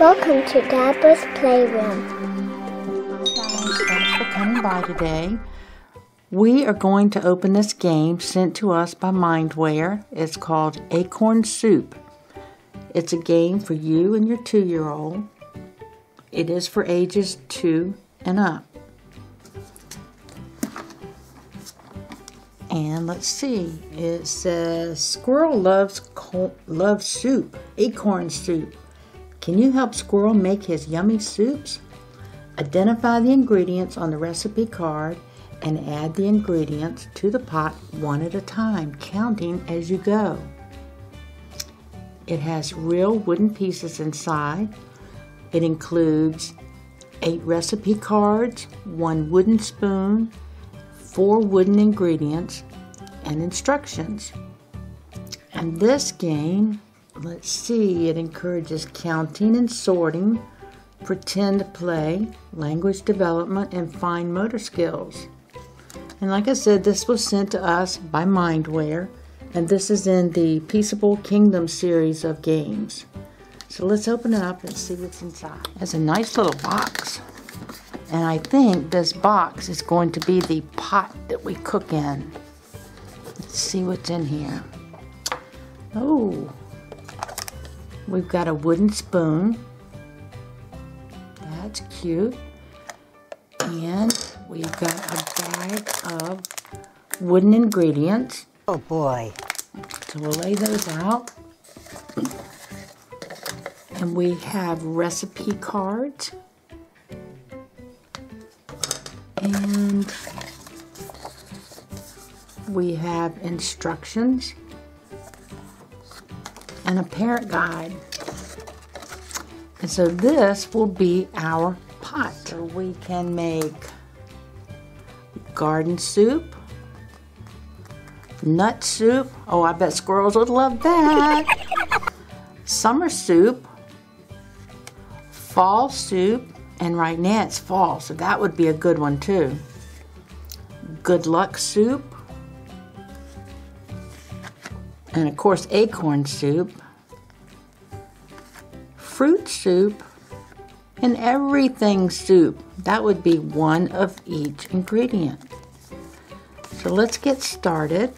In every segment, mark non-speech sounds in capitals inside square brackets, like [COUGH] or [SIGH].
Welcome to Dabow's Playroom. Thanks for coming by today. We are going to open this game sent to us by MindWare. It's called Acorn Soup. It's a game for you and your two year old. It is for ages two and up. And let's see, it says Squirrel loves loves soup, acorn soup. Can you help Squirrel make his yummy soups? Identify the ingredients on the recipe card and add the ingredients to the pot one at a time, counting as you go. It has real wooden pieces inside. It includes eight recipe cards, one wooden spoon, four wooden ingredients, and instructions. And this game, let's see, it encourages counting and sorting, pretend play, language development, and fine motor skills. And like I said, this was sent to us by MindWare, and this is in the Peaceable Kingdom series of games. So let's open it up and see what's inside. It's a nice little box. And I think this box is going to be the pot that we cook in. Let's see what's in here. Oh, we've got a wooden spoon. That's cute. And we've got a bag of wooden ingredients. Oh boy. So we'll lay those out. And we have recipe cards. And we have instructions and a parent guide. And so this will be our pot. So we can make garden soup, nut soup. Oh, I bet squirrels would love that. [LAUGHS] Summer soup, fall soup, and right now it's fall, so that would be a good one too. Good luck soup, and of course acorn soup, fruit soup, and everything soup. That would be one of each ingredient. So let's get started.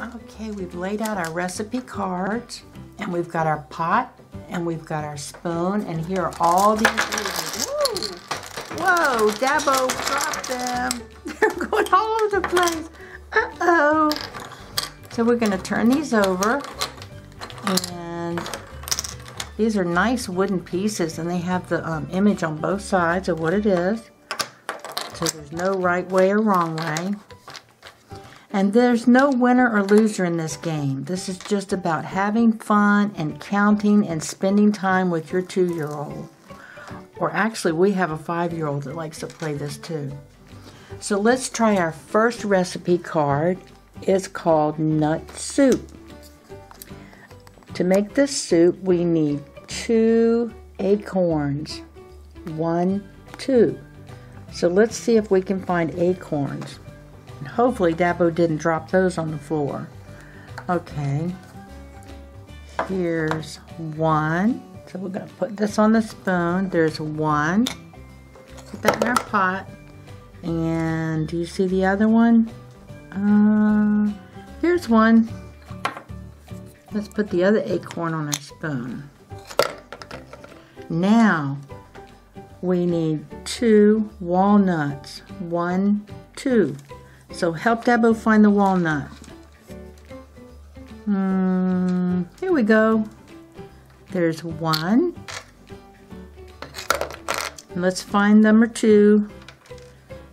Okay, we've laid out our recipe cards and we've got our pot and we've got our spoon and here are all the ingredients. Woo! Whoa, Dabow dropped them. [LAUGHS] They're going all over the place. Uh-oh. So we're going to turn these over and these are nice wooden pieces and they have the um, image on both sides of what it is. So there's no right way or wrong way. And there's no winner or loser in this game. This is just about having fun and counting and spending time with your two-year-old. Or actually, we have a five-year-old that likes to play this too. So let's try our first recipe card. It's called Nut Soup. To make this soup, we need two acorns. One, two. So let's see if we can find acorns. And hopefully Dabow didn't drop those on the floor. Okay. Here's one. So we're going to put this on the spoon. There's one. Put that in our pot. And do you see the other one? Uh, here's one. Let's put the other acorn on our spoon. Now, we need two walnuts. One, two. So help Dabow find the walnut. Hmm, here we go. There's one. Let's find number two.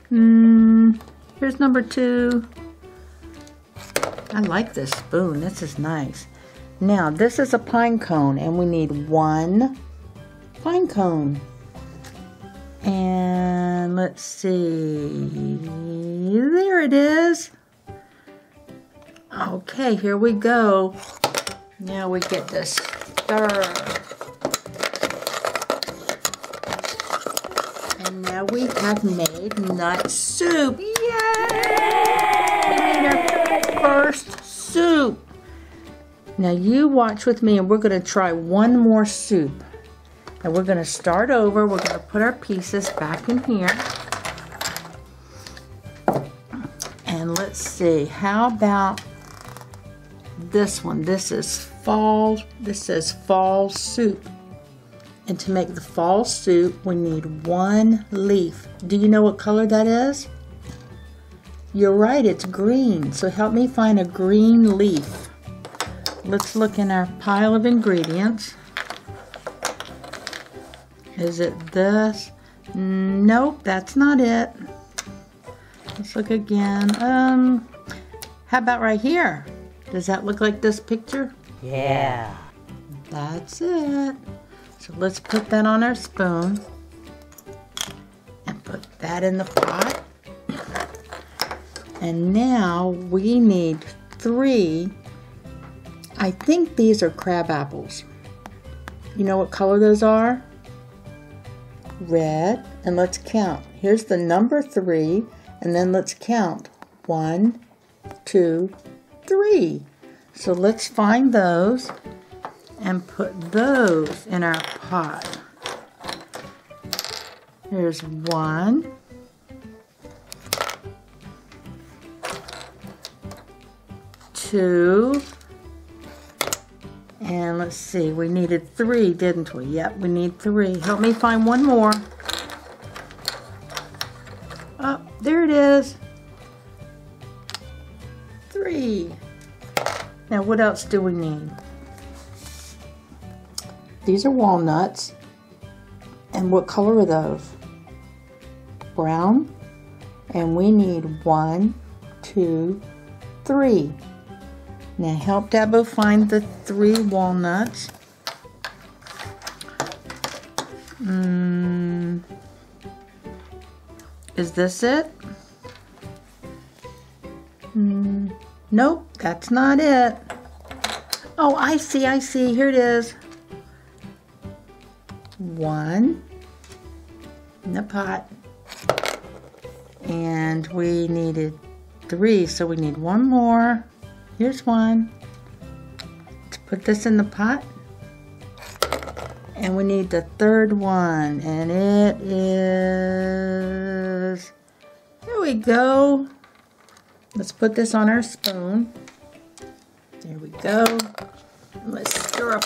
Hmm, here's number two. I like this spoon. This is nice. Now, this is a pine cone, and we need one pine cone. And let's see. There it is. Okay, here we go. Now we get the stir. And now we have made nut soup. Yay! Made our first soup. Now you watch with me and we're going to try one more soup. And we're going to start over. We're going to put our pieces back in here. And let's see, how about this one? This is fall, this says fall soup. And to make the fall soup, we need one leaf. Do you know what color that is? You're right, it's green. So help me find a green leaf. Let's look in our pile of ingredients. Is it this? Nope, that's not it. Let's look again. Um, how about right here? Does that look like this picture? Yeah. That's it. So let's put that on our spoon and put that in the pot. And now we need three, I think these are crab apples. You know what color those are? Red. And let's count. Here's the number three, and then let's count. One, two, three. So let's find those and put those in our pot. Here's one. Two. And let's see, we needed three, didn't we? Yep, we need three. Help me find one more. Oh, there it is. Three. Now, what else do we need? These are walnuts. And what color are those? Brown. And we need one, two, three. Now help Dabow find the three walnuts. Mm, is this it? Mm, nope, that's not it. Oh, I see, I see. Here it is. One in the pot. And we needed three, so we need one more. Here's one. Let's put this in the pot. And we need the third one. And it is... Here we go. Let's put this on our spoon. There we go. Let's stir up.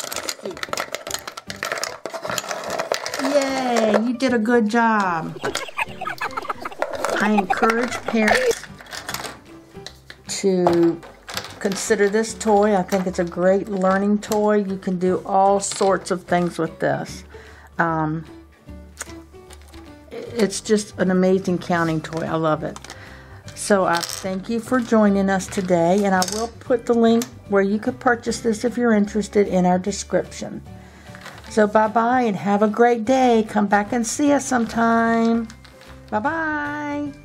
Yay, you did a good job. I encourage parents to consider this toy. I think it's a great learning toy. You can do all sorts of things with this. Um, it's just an amazing counting toy. I love it. So I thank you for joining us today, and I will put the link where you could purchase this if you're interested in our description. So bye bye and have a great day. Come back and see us sometime. Bye bye.